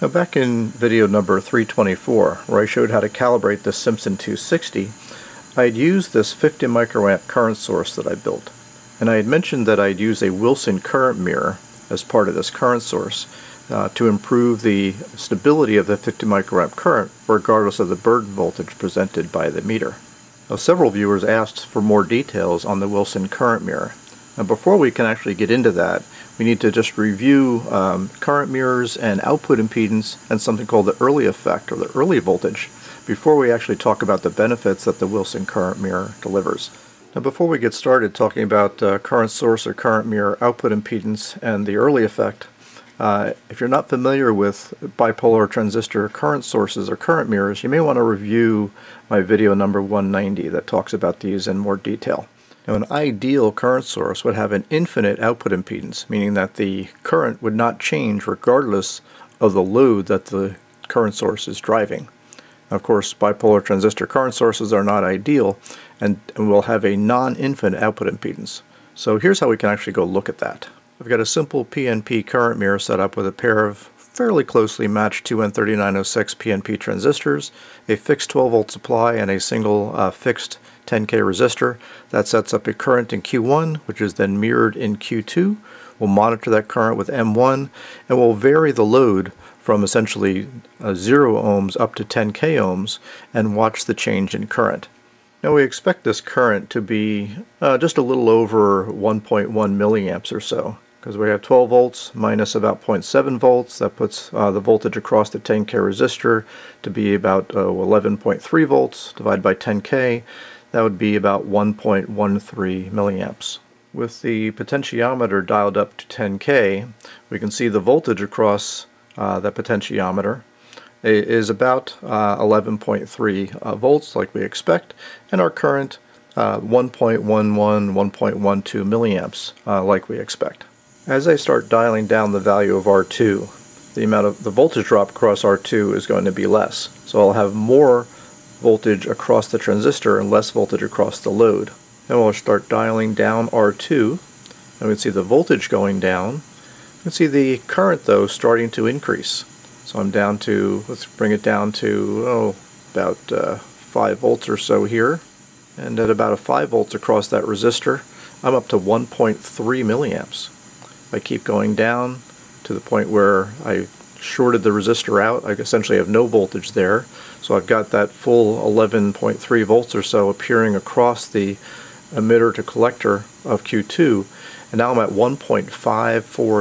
Now back in video number 324, where I showed how to calibrate the Simpson 260, I had used this 50 microamp current source that I built. And I had mentioned that I'd use a Wilson current mirror as part of this current source uh, to improve the stability of the 50 microamp current regardless of the burden voltage presented by the meter. Now, several viewers asked for more details on the Wilson current mirror. Now before we can actually get into that, we need to just review um, current mirrors and output impedance and something called the early effect or the early voltage before we actually talk about the benefits that the Wilson current mirror delivers. Now before we get started talking about uh, current source or current mirror output impedance and the early effect, uh, if you're not familiar with bipolar transistor current sources or current mirrors, you may want to review my video number 190 that talks about these in more detail. Now an ideal current source would have an infinite output impedance, meaning that the current would not change regardless of the load that the current source is driving. Of course, bipolar transistor current sources are not ideal and, and will have a non-infinite output impedance. So here's how we can actually go look at that. I've got a simple PNP current mirror set up with a pair of fairly closely matched 2N3906 PNP transistors, a fixed 12 volt supply, and a single uh, fixed 10K resistor. That sets up a current in Q1, which is then mirrored in Q2. We'll monitor that current with M1, and we'll vary the load from essentially uh, 0 ohms up to 10K ohms and watch the change in current. Now we expect this current to be uh, just a little over 1.1 milliamps or so because we have 12 volts minus about 0.7 volts. That puts uh, the voltage across the 10K resistor to be about uh, 11.3 volts divided by 10K that would be about 1.13 milliamps. With the potentiometer dialed up to 10K, we can see the voltage across uh, the potentiometer is about uh, 11.3 uh, volts like we expect, and our current uh, 1.11, 1.12 milliamps uh, like we expect. As I start dialing down the value of R2, the amount of the voltage drop across R2 is going to be less. So I'll have more voltage across the transistor and less voltage across the load. Then we'll start dialing down R2 and we can see the voltage going down. You can see the current though starting to increase. So I'm down to, let's bring it down to, oh, about uh, 5 volts or so here. And at about a 5 volts across that resistor, I'm up to 1.3 milliamps. I keep going down to the point where I shorted the resistor out. I essentially have no voltage there. So I've got that full 11.3 volts or so appearing across the emitter to collector of Q2 and now I'm at 1.54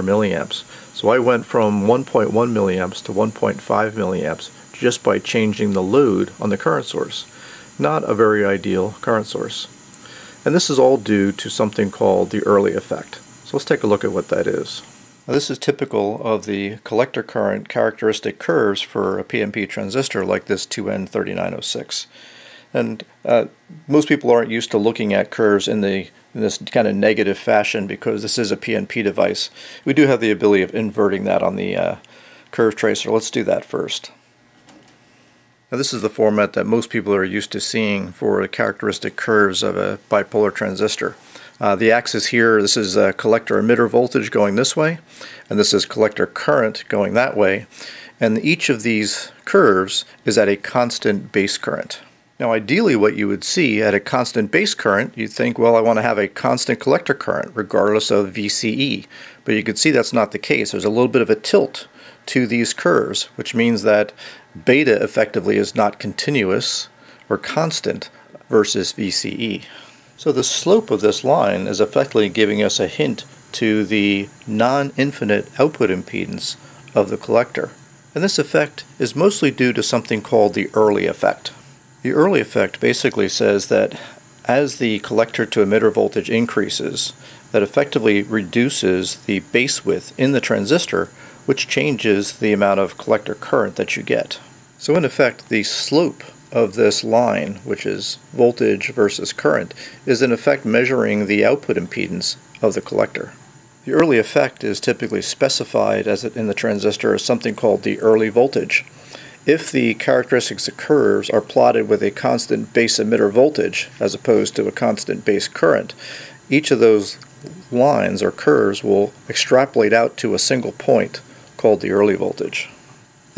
milliamps. So I went from 1.1 milliamps to 1.5 milliamps just by changing the load on the current source. Not a very ideal current source. And this is all due to something called the early effect. So let's take a look at what that is. Now this is typical of the collector current characteristic curves for a PNP transistor like this 2N3906. And uh, most people aren't used to looking at curves in the in this kind of negative fashion because this is a PNP device. We do have the ability of inverting that on the uh, curve tracer. Let's do that first. Now this is the format that most people are used to seeing for the characteristic curves of a bipolar transistor. Uh, the axis here, this is a collector emitter voltage going this way, and this is collector current going that way. And each of these curves is at a constant base current. Now ideally what you would see at a constant base current, you'd think, well, I want to have a constant collector current regardless of VCE. But you can see that's not the case. There's a little bit of a tilt to these curves, which means that beta effectively is not continuous or constant versus VCE. So the slope of this line is effectively giving us a hint to the non-infinite output impedance of the collector. And this effect is mostly due to something called the early effect. The early effect basically says that as the collector to emitter voltage increases, that effectively reduces the base width in the transistor, which changes the amount of collector current that you get. So in effect, the slope of this line, which is voltage versus current, is in effect measuring the output impedance of the collector. The early effect is typically specified as in the transistor as something called the early voltage. If the characteristics of curves are plotted with a constant base emitter voltage as opposed to a constant base current, each of those lines or curves will extrapolate out to a single point called the early voltage.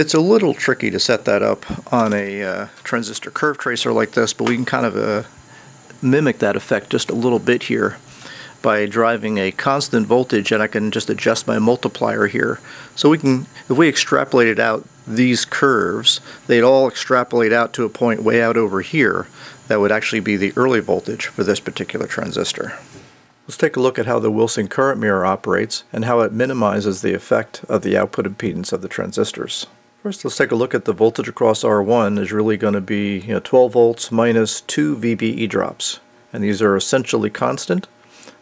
It's a little tricky to set that up on a uh, transistor curve tracer like this, but we can kind of uh, mimic that effect just a little bit here by driving a constant voltage and I can just adjust my multiplier here. So we can, if we extrapolated out these curves, they'd all extrapolate out to a point way out over here that would actually be the early voltage for this particular transistor. Let's take a look at how the Wilson current mirror operates and how it minimizes the effect of the output impedance of the transistors. First, let's take a look at the voltage across R1 is really going to be you know, 12 volts minus 2 VBE drops. And these are essentially constant,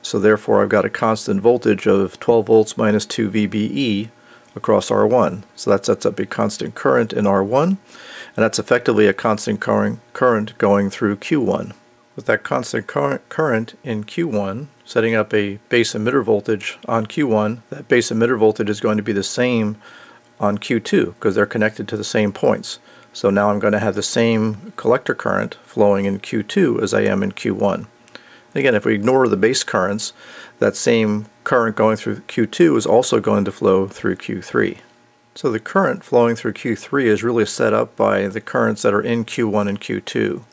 so therefore I've got a constant voltage of 12 volts minus 2 VBE across R1. So that sets up a constant current in R1, and that's effectively a constant current going through Q1. With that constant current in Q1, setting up a base emitter voltage on Q1, that base emitter voltage is going to be the same on Q2 because they're connected to the same points. So now I'm going to have the same collector current flowing in Q2 as I am in Q1. Again, if we ignore the base currents, that same current going through Q2 is also going to flow through Q3. So the current flowing through Q3 is really set up by the currents that are in Q1 and Q2.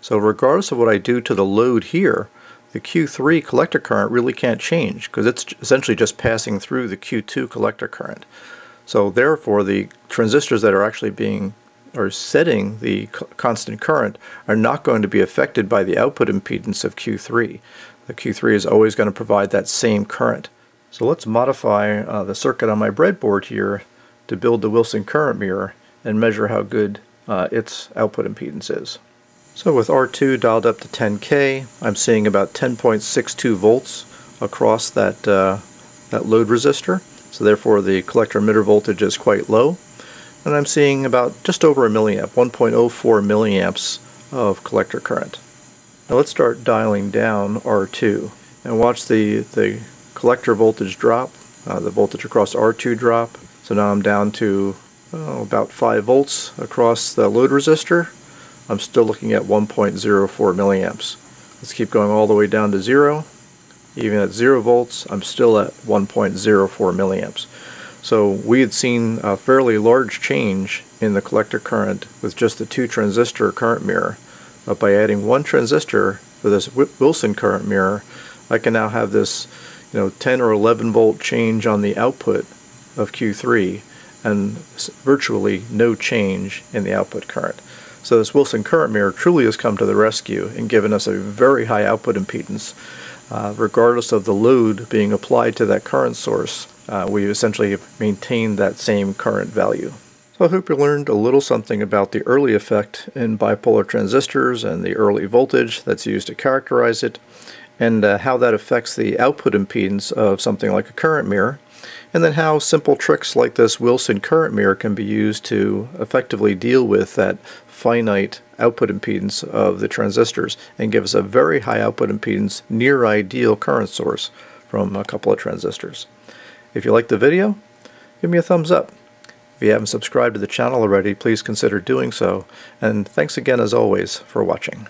So regardless of what I do to the load here, the Q3 collector current really can't change because it's essentially just passing through the Q2 collector current. So therefore the transistors that are actually being or setting the constant current are not going to be affected by the output impedance of Q3. The Q3 is always going to provide that same current. So let's modify uh, the circuit on my breadboard here to build the Wilson current mirror and measure how good uh, its output impedance is. So with R2 dialed up to 10K, I'm seeing about 10.62 volts across that, uh, that load resistor. So therefore the collector emitter voltage is quite low and I'm seeing about just over a milliamp, 1.04 milliamps of collector current. Now let's start dialing down R2 and watch the, the collector voltage drop, uh, the voltage across R2 drop. So now I'm down to oh, about 5 volts across the load resistor. I'm still looking at 1.04 milliamps. Let's keep going all the way down to zero. Even at zero volts, I'm still at 1.04 milliamps. So we had seen a fairly large change in the collector current with just the two transistor current mirror. But by adding one transistor for this Wilson current mirror, I can now have this you know, 10 or 11 volt change on the output of Q3 and virtually no change in the output current. So this Wilson current mirror truly has come to the rescue and given us a very high output impedance uh, regardless of the load being applied to that current source uh, we essentially maintain that same current value. So I hope you learned a little something about the early effect in bipolar transistors and the early voltage that's used to characterize it, and uh, how that affects the output impedance of something like a current mirror, and then how simple tricks like this Wilson current mirror can be used to effectively deal with that finite output impedance of the transistors and give us a very high output impedance near ideal current source from a couple of transistors. If you liked the video, give me a thumbs up. If you haven't subscribed to the channel already, please consider doing so. And thanks again, as always, for watching.